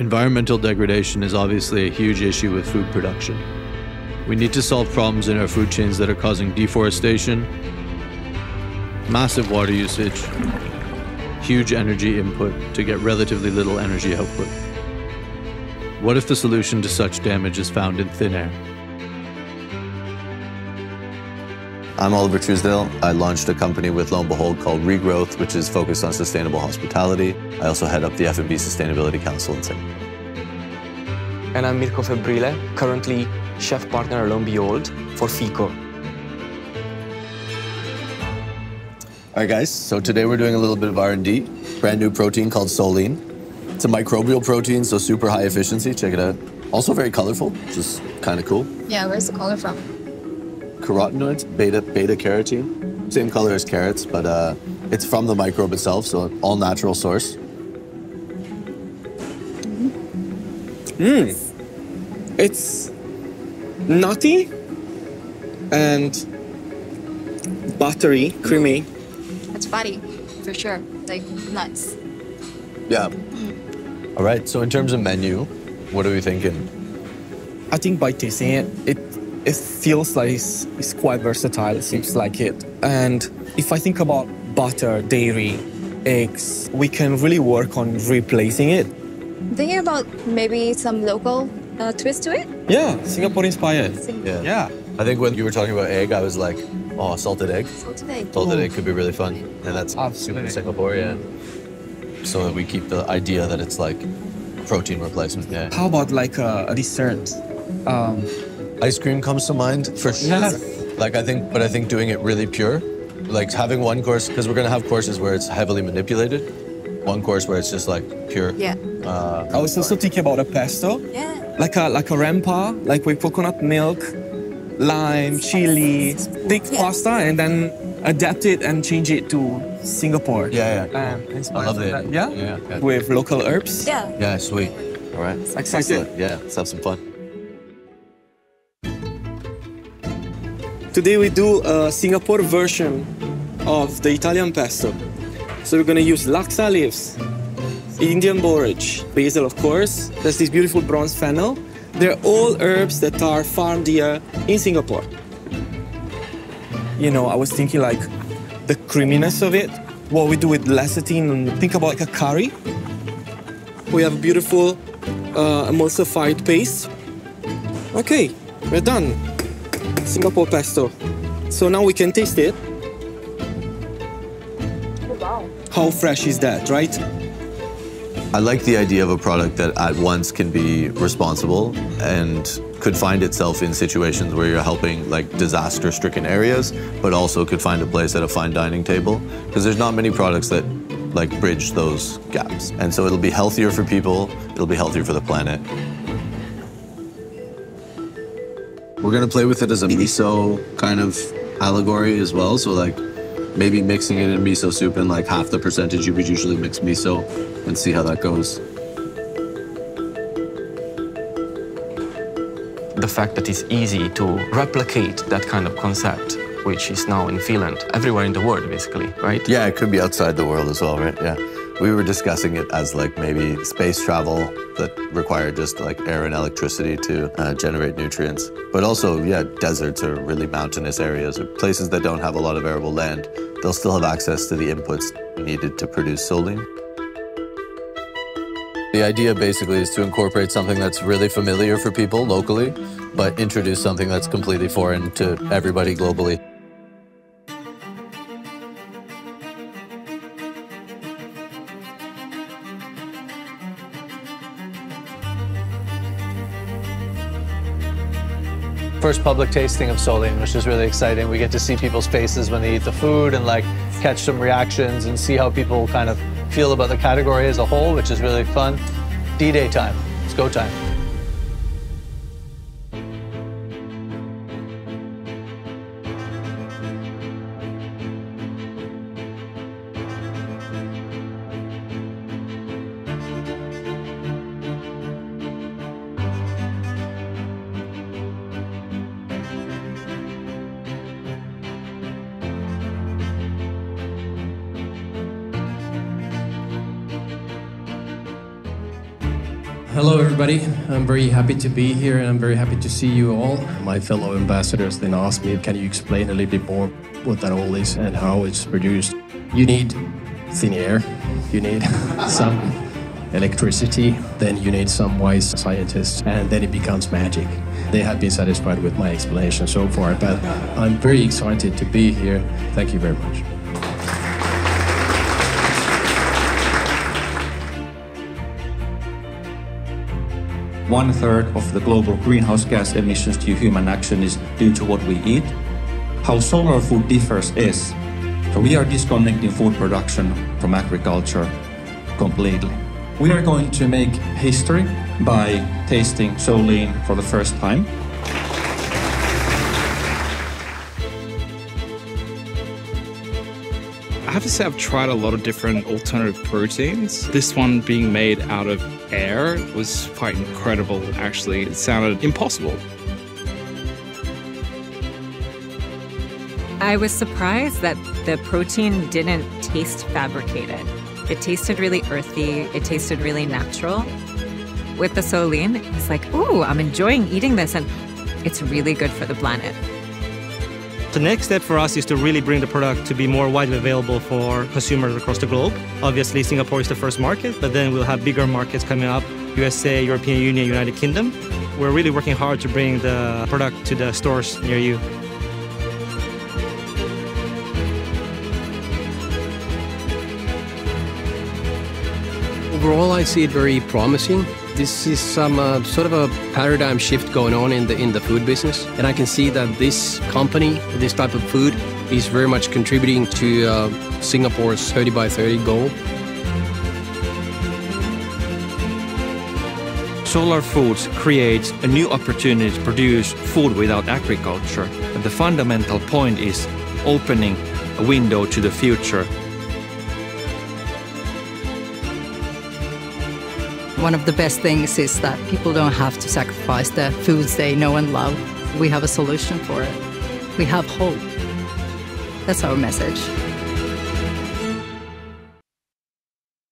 Environmental degradation is obviously a huge issue with food production. We need to solve problems in our food chains that are causing deforestation, massive water usage, huge energy input to get relatively little energy output. What if the solution to such damage is found in thin air? I'm Oliver Truesdale. I launched a company with Lo & Behold called Regrowth, which is focused on sustainable hospitality. I also head up the F&B Sustainability Council in Singapore. And I'm Mirko Febbrile, currently chef partner at Lo & Behold for FICO. All right, guys, so today we're doing a little bit of R&D. Brand new protein called Solein. It's a microbial protein, so super high efficiency. Check it out. Also very colorful, which is kind of cool. Yeah, where's the color from? Carotenoids, beta beta carotene, same color as carrots, but uh, it's from the microbe itself, so all natural source. Mmm. It's nutty and buttery, creamy. It's fatty, for sure. Like nuts. Yeah. All right. So in terms of menu, what are we thinking? I think by tasting it, it it feels like it's, it's quite versatile. It seems like it. And if I think about butter, dairy, eggs, we can really work on replacing it. Thinking about maybe some local uh, twist to it. Yeah, Singapore inspired. Yeah. Yeah. I think when you were talking about egg, I was like, oh, salted egg. Salted egg. Salted egg could be really fun, and that's Absolutely. super Singaporean. So that we keep the idea that it's like protein replacement. Yeah. How about like a, a dessert? Um, Ice cream comes to mind for sure. Yeah. Like I think, but I think doing it really pure, like having one course because we're gonna have courses where it's heavily manipulated, one course where it's just like pure. Yeah. Uh, I was also thinking about a pesto, Yeah. like a like a rempah, like with coconut milk, lime, chili, thick Yeah. pasta, and then adapt it and change it to Singapore. yeah, yeah. Um, I love it. that. Yeah? Yeah, yeah. With local herbs. Yeah. Yeah, sweet. All right. Excited. Yeah, let's have some fun. Today we do a Singapore version of the Italian pesto. So we're gonna use laksa leaves, Indian borage, basil of course. There's this beautiful bronze fennel. They're all herbs that are farmed here in Singapore. You know, I was thinking like the creaminess of it, what we do with lecithin, think about like a curry. We have a beautiful uh, emulsified paste. Okay, we're done. Singapore pesto. So now we can taste it. How fresh is that, right? I like the idea of a product that at once can be responsible and could find itself in situations where you're helping like disaster stricken areas, but also could find a place at a fine dining table. Because there's not many products that like bridge those gaps. And so it'll be healthier for people, it'll be healthier for the planet. We're gonna play with it as a miso kind of allegory as well. So like maybe mixing it in miso soup in like half the percentage you would usually mix miso and see how that goes. The fact that it's easy to replicate that kind of concept, which is now in Finland, everywhere in the world, basically, right? Yeah, it could be outside the world as well, right? Yeah. We were discussing it as like maybe space travel that required just like air and electricity to uh, generate nutrients. But also, yeah, deserts or really mountainous areas or places that don't have a lot of arable land, they'll still have access to the inputs needed to produce Solein. The idea basically is to incorporate something that's really familiar for people locally, but introduce something that's completely foreign to everybody globally. First public tasting of Solein, which is really exciting. We get to see people's faces when they eat the food and like catch some reactions and see how people kind of feel about the category as a whole, which is really fun. D-Day time. It's go time. Hello, everybody. I'm very happy to be here and I'm very happy to see you all. My fellow ambassadors then asked me, Can you explain a little bit more what that all is and how it's produced? You need thin air, you need some electricity, then you need some wise scientists, and then it becomes magic. They have been satisfied with my explanation so far, but I'm very excited to be here. Thank you very much. One third of the global greenhouse gas emissions due to human action is due to what we eat. How solar food differs is we are disconnecting food production from agriculture completely. We are going to make history by tasting Solein for the first time. I have to say, I've tried a lot of different alternative proteins. This one being made out of air was quite incredible, actually. It sounded impossible. I was surprised that the protein didn't taste fabricated. It tasted really earthy, it tasted really natural. With the Solein, it's like, ooh, I'm enjoying eating this, and it's really good for the planet. The next step for us is to really bring the product to be more widely available for consumers across the globe. Obviously, Singapore is the first market, but then we'll have bigger markets coming up USA, European Union, United Kingdom. We're really working hard to bring the product to the stores near you. Overall, I see it very promising. This is some uh, sort of a paradigm shift going on in the in the food business, and I can see that this company, this type of food, is very much contributing to uh, Singapore's 30 by 30 goal. Solar Foods creates a new opportunity to produce food without agriculture. But the fundamental point is opening a window to the future One of the best things is that people don't have to sacrifice the foods they know and love. We have a solution for it. We have hope. That's our message.